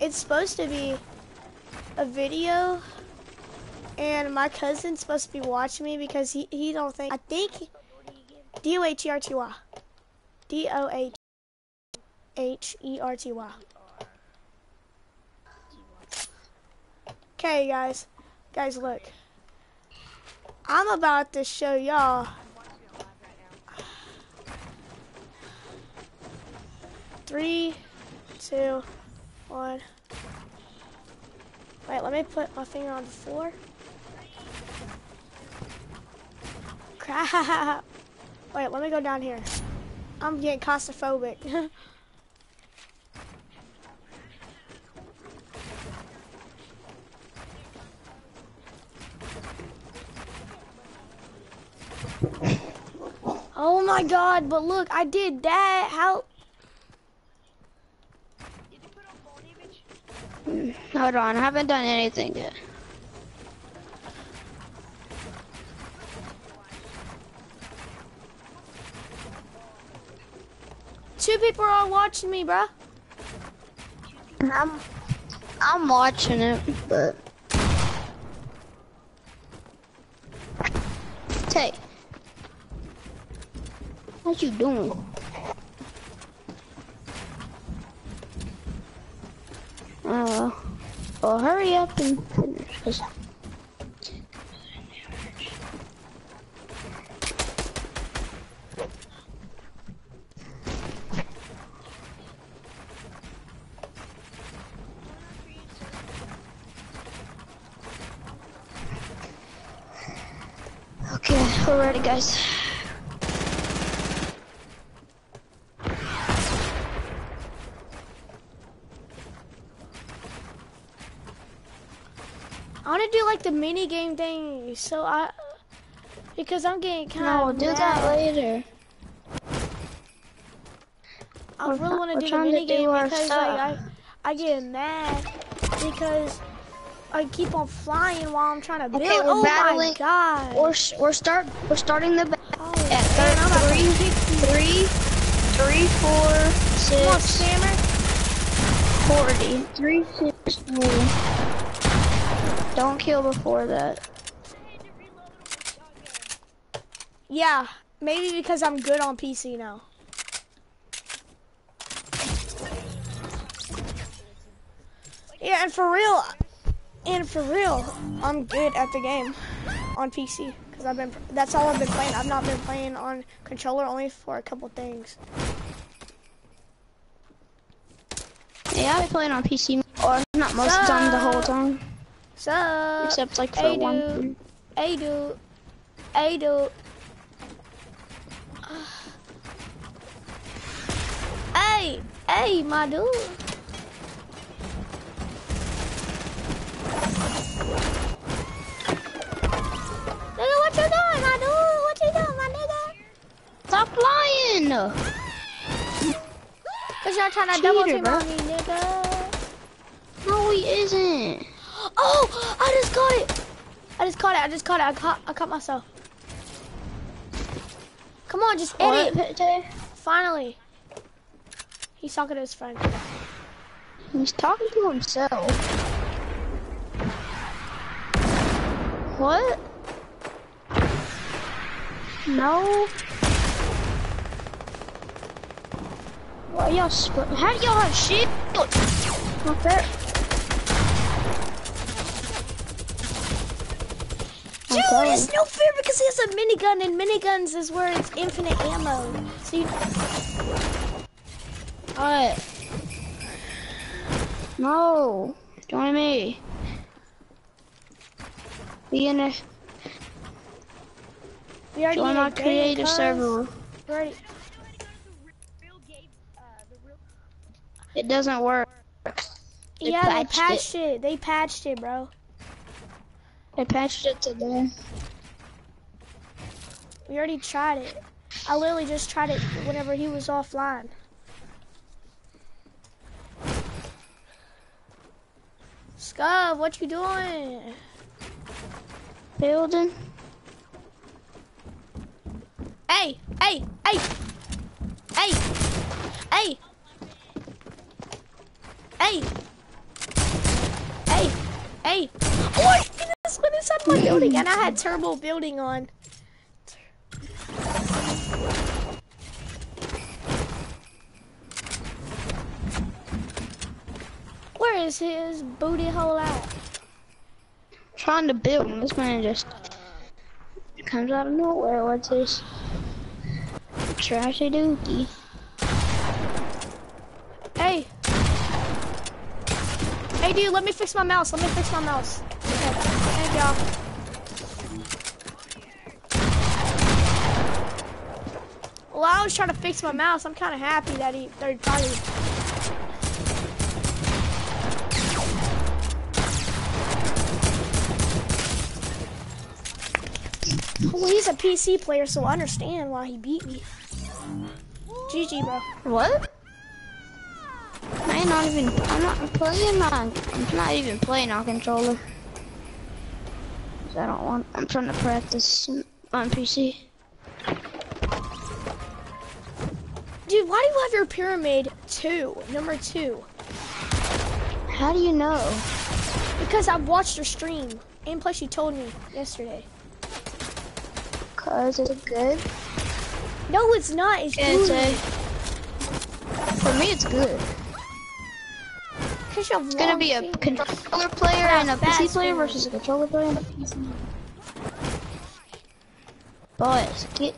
it's supposed to be a video, and my cousin's supposed to be watching me because he he don't think I think D O H E R T Y D O H H E R T Y. Okay, guys, guys, look. I'm about to show y'all. Three, two, one. Wait, let me put my finger on the floor. Crap. Wait, let me go down here. I'm getting claustrophobic. oh my god, but look, I did that. How? Hold on, I haven't done anything yet. Two people are watching me, bruh. I'm, I'm watching it, but. Hey. What you doing? Uh, well, hurry up and finish. 'cause- Okay, we're ready, guys. I want to do like the mini game thing, so I, because I'm getting kind No, of we'll do that later. I We're really want to do the mini game because like I. I get mad because I keep on flying while I'm trying to build. Okay, we're oh my battling- god! We're we're start we're starting the battle oh, at man, thir- I'm about to three, three, three, four, Come on, six, forty. Three, six, four. Don't kill before that. Yeah, maybe because I'm good on PC now. Yeah, and for real, and for real, I'm good at the game on PC because I've been. That's all I've been playing. I've not been playing on controller only for a couple things. Yeah, I've been playing on PC, or not most of the time, the whole time, So, except like for hey, one. dude. hey dude, hey dude. Hey, hey, my dude. Nigga, what you doing, my dude? What you doing, my nigga? Stop flying! Cause y'all trying to double Cheater, team bro. on me, nigga. No, he isn't. Oh, I just caught it. I just caught it. I just caught it. I caught. I caught myself. Come on, just edit. What, Tay? Finally. He's talking to his friend. He's talking to himself. What? No. Why y'all split? How do y'all have shield? Not fair. Telling it's no fair because he has a minigun, and miniguns is where it's infinite ammo. So you, What? No. Join me. Be in a we already join in my a game, creative server. Already- It doesn't work. They yeah, they patched patched it. They patched it, bro. They patched it today. We already tried it. I literally just tried it whenever he was offline. Scub, what you doing? Building. Hey, hey, hey, hey, hey, hey, Hey! Inside my building and I had turbo building on. Where is his booty hole at? Trying to build, and this man just comes out of nowhere. What's this? Trashy dookie. Hey. Hey, dude, let me fix my mouse. Let me fix my mouse. Okay. Thank y'all. Well, I was trying to fix my mouse. I'm kind of happy that he third party. Well, he's a PC player, so I understand why he beat me. GG, bro. What? I ain't not even. I'm not playing on. I'm not even playing on controller. I don't want. I'm trying to practice on PC. Dude, why do you have your pyramid two, number two? How do you know? Because I've watched your stream, and plus you told me yesterday. Cause it's good. No, it's not. It's It's blue. a. For me, it's good. Cause you have It's gonna be a fingers. controller player and a PC player fingers. versus a controller player and a PC. Boys, get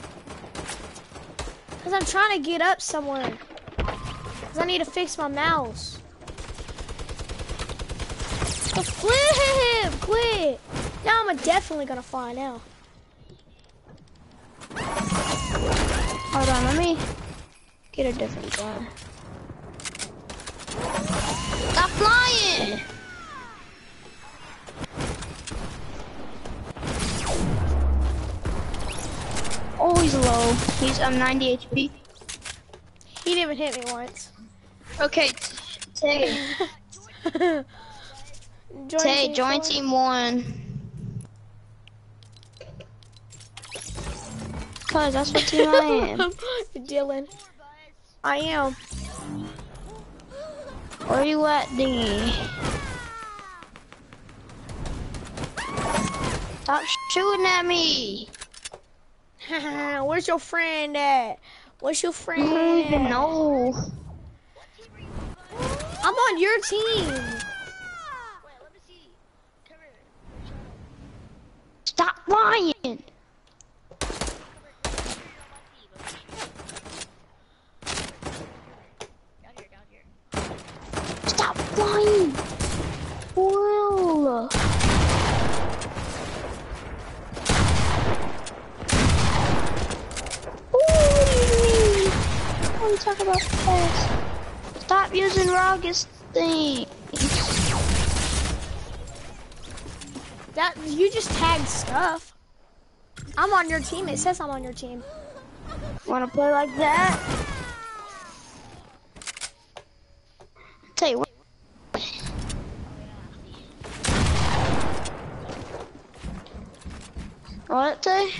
Cause I'm trying to get up somewhere. Cause I need to fix my mouse. But flip, quit. Now I'm definitely gonna fly now. Hold on, let me get a different gun. Stop flying! Oh, he's low. He's um 90 HP. He didn't even hit me once. Okay, Tay, join Tay, team join team one. Cause that's what team I am. Dylan. I am. Where you at, Dingy? Stop shooting at me! Where's your friend at? Where's your friend? I don't even know. I'm on your team. Stop lying! Stop lying! Will! Ooh, what do you mean? I want to talk Stop using Rogus things. That you just tagged stuff. I'm on your team. It says I'm on your team. Want to play like that? Tell you what. What, Tay?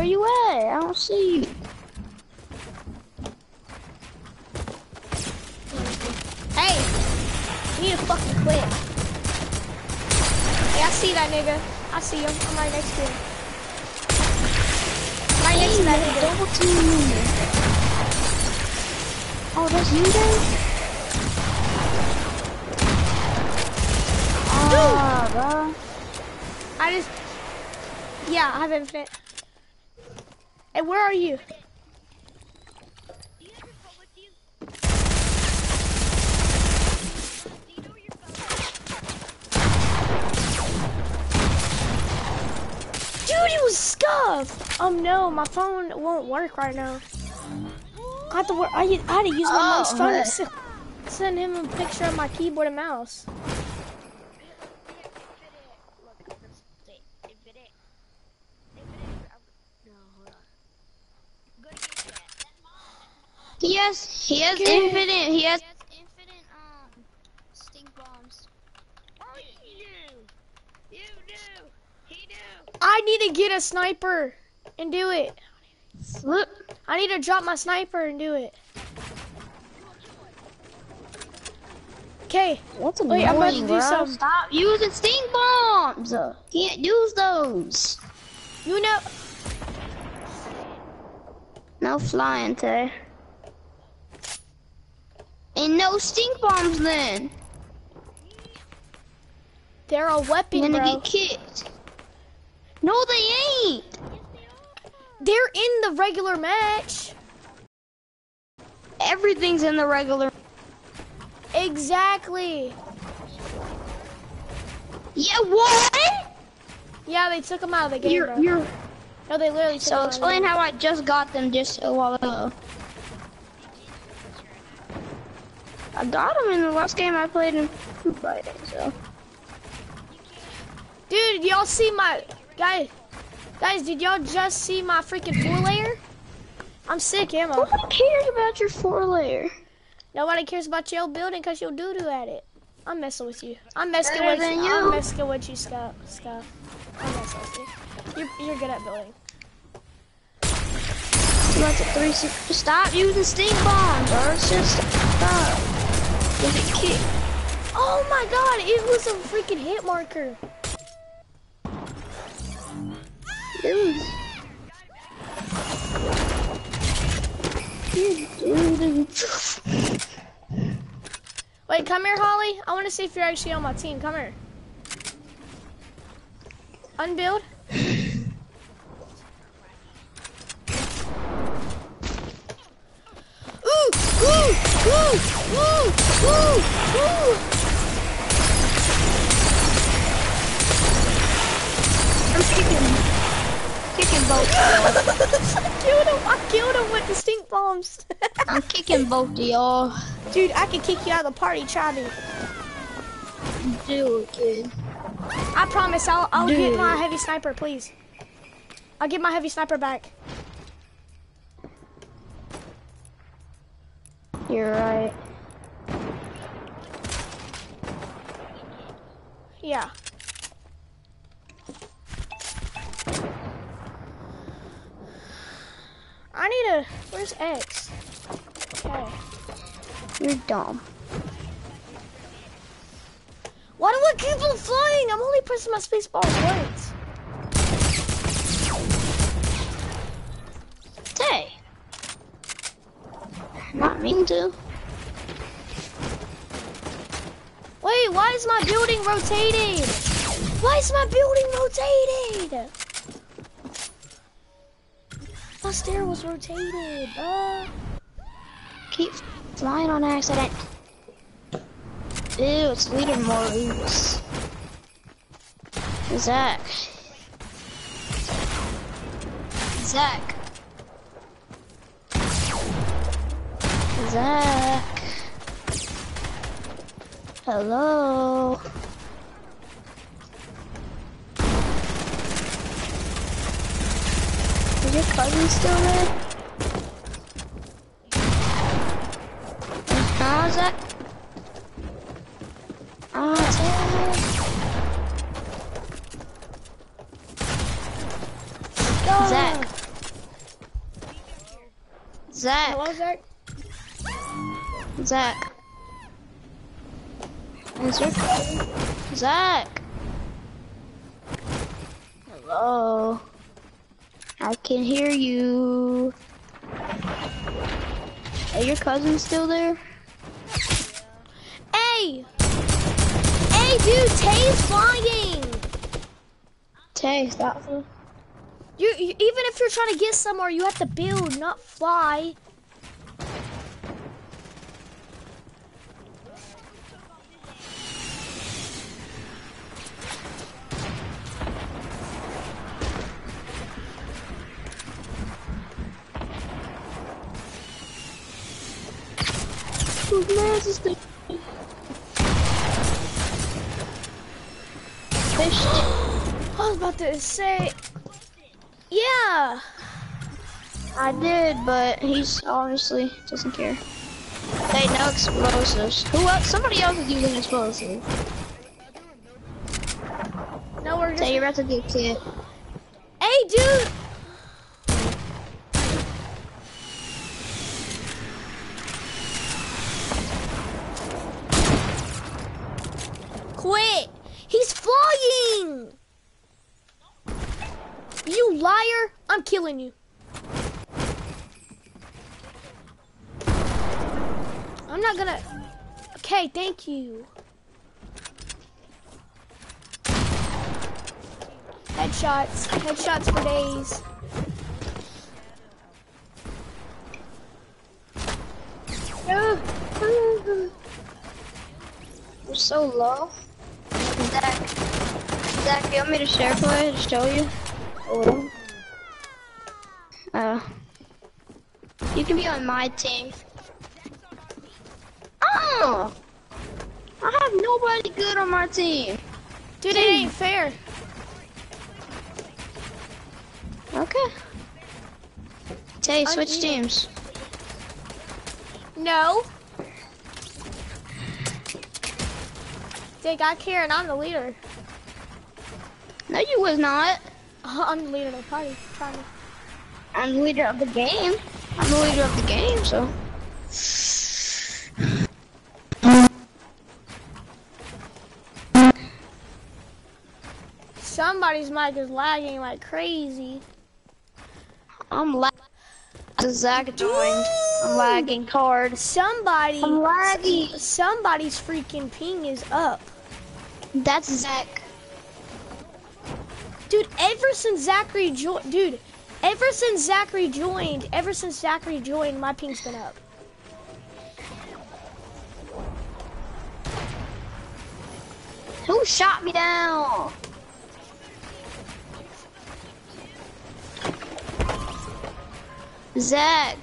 Where you at? I don't see you. Hey, you need to fucking quit. Hey, I see that nigga. I see him. I'm right next to him. Right next to that nigga. Double team. Oh, that's you then? Ah, bro. I just, yeah, I haven't infinite. Hey, where are you? Dude, he was scuffed. Um, no, my phone won't work right now. I have to. I, I had to use my mom's Oh, phone hey. to send him a picture of my keyboard and mouse. He has, he has Okay. infinite, he has infinite, um, stink bombs. Oh, you! You do. He do. I need to get a sniper and do it. Look, I need to drop my sniper and do it. Okay. What's Wait, I'm about to do bro? some- Stop using stink bombs. Can't use those. You know, No flying, Tay. And no stink bombs then. they're a You're weapon, gonna bro. get kicked. No, they ain't. They're in the regular match. Everything's in the regular. Exactly. Yeah, what? Yeah, they took them out of the game, You're, bro. you're. No, they literally So explain how I just got them just a while ago. I got him in the last game I played in Friday, so. Dude, y'all see my guys? Guys, did y'all just see my freaking four layer? I'm sick, ammo. Nobody cares about your four layer. Nobody cares about your building because you'll doo doo at it. I'm messing with you. I'm messing Better with than you. I'm messing with you, Scott. Scuff. I'm messing with you. You're, you're good at building. That's a stop using stink bombs, or it's just stop. Get it kicked. Oh my god, it was a freaking hit marker. Dude. Dude. Wait, come here, Holly. I want to see if you're actually on my team. Come here. Unbuild. Ooh, ooh, ooh, ooh. I'm kicking. Kicking both of y'all. I killed him. I killed him with the stink bombs. I'm kicking both of y'all. Dude, I could kick you out of the party. Try me. Do it, kid. I promise I'll, I'll get my heavy sniper, please. I'll get my heavy sniper back. You're right. Yeah. I need a. Where's X? Okay. You're dumb. Why do I keep on flying? I'm only pressing my space bar once. Mean to. Wait, why is my building rotating? Why is my building rotated? My stair was rotated. Uh, Keep flying on accident. Ew, it's leader Maurice. Zach. Zach. Zach. Hello. Is your cousin still there? Zach. Oh, Zach. Zach. Hello, Zach. Zach. Is? Zach. Hello. I can hear you. Are your cousin still there? Hey! Hey, dude, Tay's flying! Tay, stop. You, you, even if you're trying to get somewhere, you have to build, not fly. Whose man's is the fish? I was about to say, yeah. I did, but he's obviously doesn't care. Hey, no explosives. Who else? Somebody else is using explosives. No, we're just. Tay, you're about to get killed. Hey, dude. You. I'm not gonna. Okay, thank you. Headshots. Headshots for days. You're so low. Zach, Zach, you want me to share play to show you? Oh. Oh. You can be on my team. Oh! I have nobody good on my team. Dude, it ain't fair. Okay. Tay, switch Uneven. teams. No. I care and I'm the leader. No, you was not. I'm the leader of the party. To. I'm the leader of the game. I'm the leader of the game, so. Somebody's mic is lagging like crazy. I'm lagging. Zach joined. I'm lagging hard. Somebody. I'm lagging. Somebody's freaking ping is up. That's Zach. Dude, ever since Zachary joined, dude, ever since Zachary joined, ever since Zachary joined, my ping's been up. Who shot me down? Zach,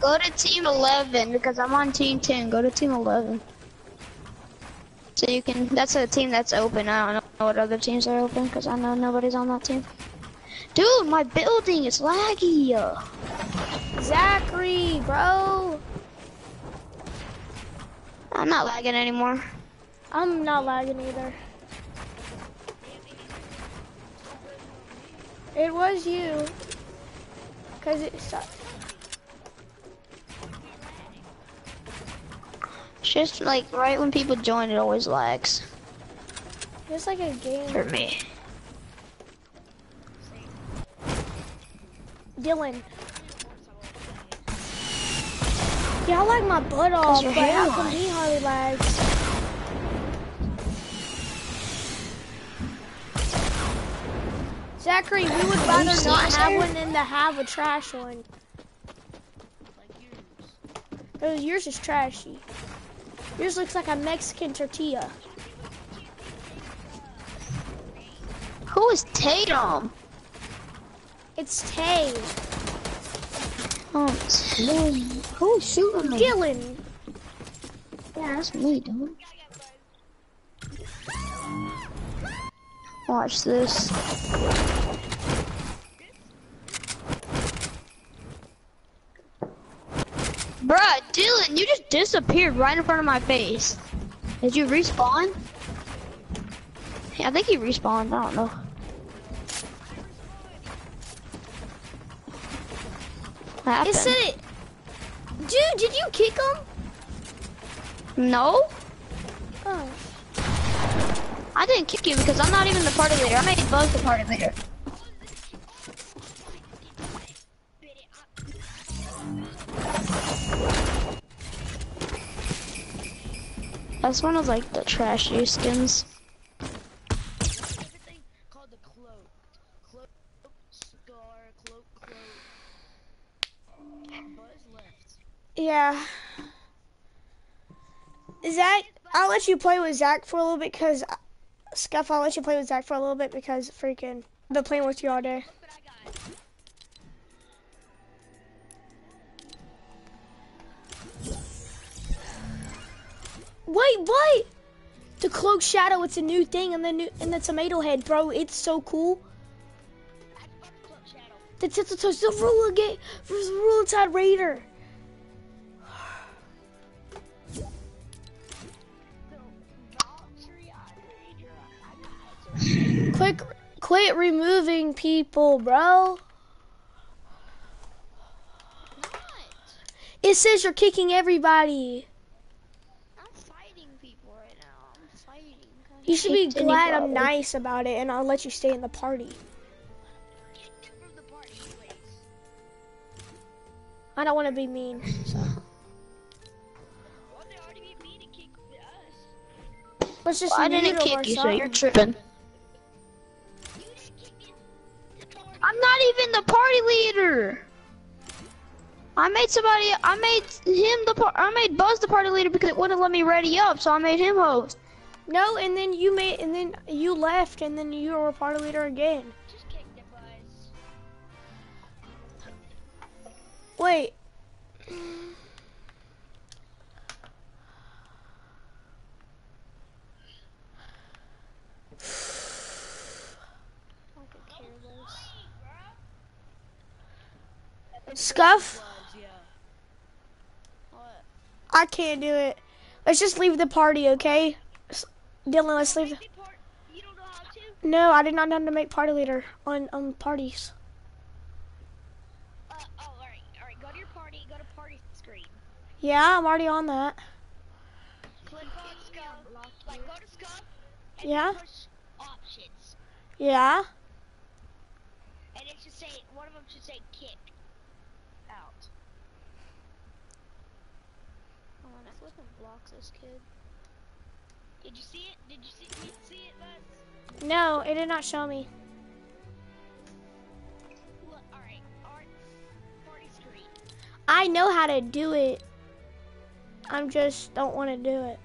go to team 11 because I'm on team 10. Go to team 11. So you can, that's a team that's open. I don't know what other teams are open because I know nobody's on that team. Dude, my building is laggy. Zachary, bro. I'm not lagging anymore. I'm not lagging either. It was you. Cause it sucked. Just like right when people join, it always lags It's like a game. for me. Dylan. Yeah, I like my butt off, but how come he hardly lags? Zachary, we would rather not have one than to have a trash one. Oh, yours is trashy. Yours looks like a Mexican tortilla. Who is Tatum? It's Tay. Oh, Tatum. Who's shooting me? Dylan. Yeah, that's me, dude. Watch this. Bruh, Dylan, you just disappeared right in front of my face. Did you respawn? Yeah, I think he respawned. I don't know. What It happened? said it. Dude, did you kick him? No, Oh. I didn't kick you because I'm not even the party leader. I made Buzz the party leader. That's one of like the trashy skins. Everything called the cloak. Cloak, scar, cloak, cloak. Buzz left. Yeah. Zach, I'll let you play with Zach for a little bit because uh, Scuff. I'll let you play with Zach for a little bit because freaking I've been playing with you all day. Wait, what? The cloak shadow. It's a new thing in the new in the tomato head, bro. It's so cool. The it's the rule again. The rule inside Raider. Quick, quit removing people, bro. Not. It says you're kicking everybody. I'm fighting people right now. I'm fighting. You should be Kicked glad I'm nice about it, and I'll let you stay in the party. The party. I don't want to be mean. So Well, they already be mean and kick us. let's just. I didn't mute 'em or kick you, so you're something. tripping. Even the party leader. I made somebody. I made him the. Par- I made Buzz the party leader because it wouldn't let me ready up, so I made him host. No, and then you made, and then you left, and then you were a party leader again. Just kick the buzz. Wait. Scuff, yeah. I can't do it. Let's just leave the party, okay? Dylan, let's leave. The- Make me part- You don't know how to? no, I did not know how to make party leader on um parties. Uh, oh, alright, alright. Go to your party. Go to party screen. Yeah, I'm already on that. Click on Scum. Like, go to. And Yeah. Options. Yeah. And it should say, one of them should say kick out. Oh, and I flipping blocks this kid. Did you see it? Did you see, did you see it, Buzz? No, it did not show me. Alright. Alright. Party screen. I know how to do it. I'm just don't want to do it.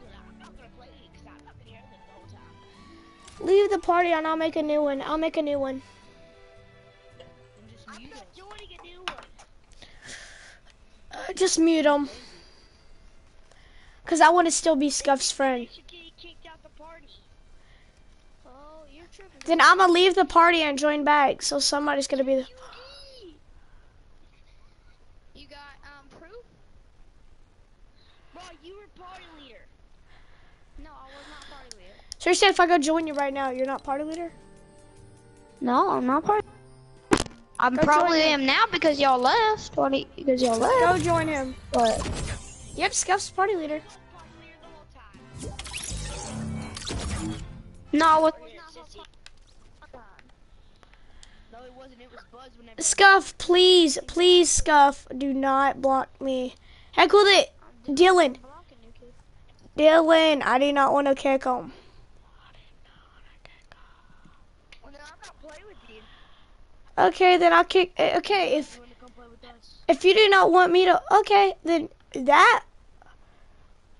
Yeah, I'm not gonna play it because I'm not gonna hear them the whole time. Leave the party and I'll make a new one. I'll make a new one. Just mute them. Cause I want to still be Scuff's friend. You should get kicked out the party. Oh. Then I'm gonna leave the party and join back. So somebody's gonna be the. You got um proof? Bro, you were party leader. No, I was not party leader. So you said if I go join you right now, you're not party leader? No, I'm not party. I Go probably am now because y'all left. What? Because y'all left. Go join him. But Yep, Scuff's party leader. Party leader the whole time. no, I was. No, it wasn't. It was Buzz whenever. Scuff, please, please, Scuff, do not block me. Heck with it, Dylan. blocking you, kid. Dylan, I do not want to kick him. Well, no, I'm not playing with you. Okay, then I'll kick. eh, Okay, if if you do not want me to, okay, then that,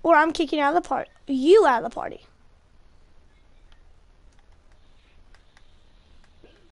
or I'm kicking out of the party. You out of the party.